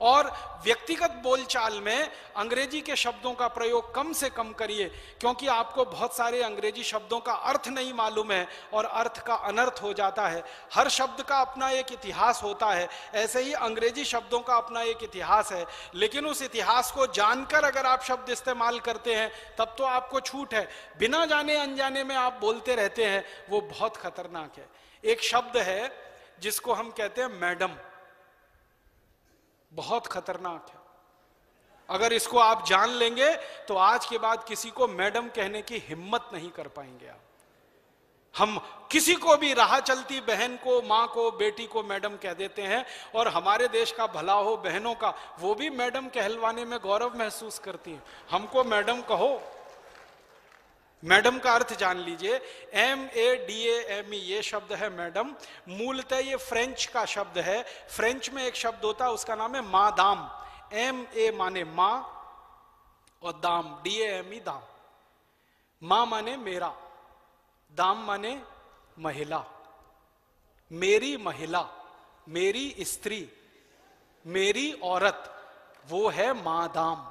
और व्यक्तिगत बोलचाल में अंग्रेज़ी के शब्दों का प्रयोग कम से कम करिए, क्योंकि आपको बहुत सारे अंग्रेज़ी शब्दों का अर्थ नहीं मालूम है और अर्थ का अनर्थ हो जाता है। हर शब्द का अपना एक इतिहास होता है। ऐसे ही अंग्रेज़ी शब्दों का अपना एक इतिहास है। लेकिन उस इतिहास को जानकर अगर आप शब्द इस्तेमाल करते हैं, तब तो आपको छूट है। बिना जाने अनजाने में आप बोलते रहते हैं, वो बहुत खतरनाक है। एक शब्द है जिसको हम कहते हैं मैडम। बहुत खतरनाक है। अगर इसको आप जान लेंगे तो आज के बाद किसी को मैडम कहने की हिम्मत नहीं कर पाएँगे आप। हम किसी को भी राह चलती बहन को, माँ को, बेटी को मैडम कह देते हैं, और हमारे देश का भला हो, बहनों का, वो भी मैडम कहलवाने में गौरव महसूस करती है। हमको मैडम कहो मैडम का अर्थ जान लीजिए M A D M E ये शब्द है मैडम। मूलतः ये फ्रेंच का शब्द है। फ्रेंच में एक शब्द होता है, उसका नाम है मादाम। एम ए माने माँ और दाम। डी एम ई दाम। माँ माने मेरा, दाम माने महिला। मेरी महिला, मेरी स्त्री, मेरी औरत, वो है मादाम।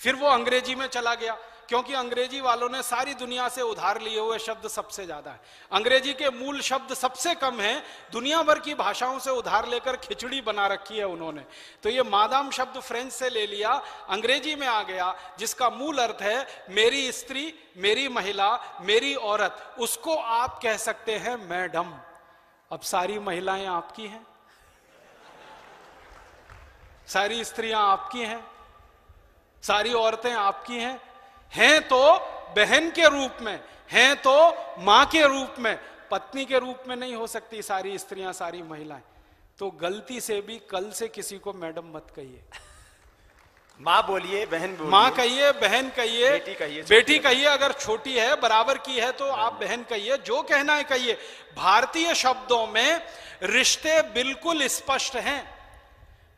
फिर वो अंग्रेज़ी में चला गया। क्योंकि अंग्रेज़ी वालों ने सारी दुनिया से उधार लिए हुए शब्द सबसे ज़्यादा है। अंग्रेज़ी के मूल शब्द सबसे कम है, दुनिया भर की भाषाओं से उधार लेकर खिचड़ी बना रखी है उन्होंने। तो ये मादाम शब्द फ्रेंच से ले लिया, अंग्रेज़ी में आ गया, जिसका मूल अर्थ है, मेरी स्त्री, मेरी महिला, मेरी औरत, उसको आप कह सकते हैं मैडम। अब सारी महिलाएँ आपकी हैं। सारी स्त्रियाँ आपकी हैं। सारी औरतें आपकी हैं। हैं तो बहन के रूप में हैं तो माँ के रूप में पत्नी के रूप में नहीं हो सकती सारी स्त्रियाँ सारी महिलाएँ। तो गलती से भी कल से किसी को मैडम मत कहिए। माँ बोलिए बहन बोलिए। माँ कहिए बहन कहिए बेटी कहिए बेटी कहिए अगर छोटी है बराबर की है तो आप बहन कहिए जो कहना है कहिए। भारतीय शब्दों में रिश्ते बिल्कुल स्पष्ट हैं।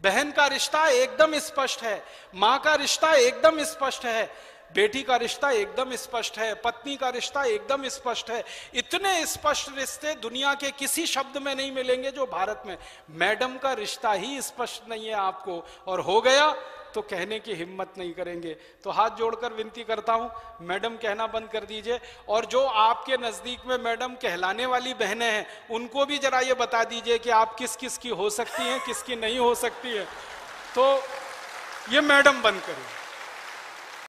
बहन का रिश्ता एकदम स्पष्ट है माँ का रिश्ता एकदम स्पष्ट है। बेटी का रिश्ता एकदम स्पष्ट है, पत्नी का रिश्ता एकदम स्पष्ट है। इतने स्पष्ट रिश्ते दुनिया के किसी शब्द में नहीं मिलेंगे जो भारत में। मैडम का रिश्ता ही स्पष्ट नहीं है आपको। और हो गया तो कहने की हिम्मत नहीं करेंगे। तो हाथ जोड़कर विनती करता हूँ, मैडम कहना बंद कर दीजिए। और जो आपके नज़दीक में मैडम कहलाने वाली बहनें हैं, उनको भी जरा ये बता दीजिए कि आप किस किस की हो सकती हैं किसकी नहीं हो सकती है। तो ये मैडम बंद करिए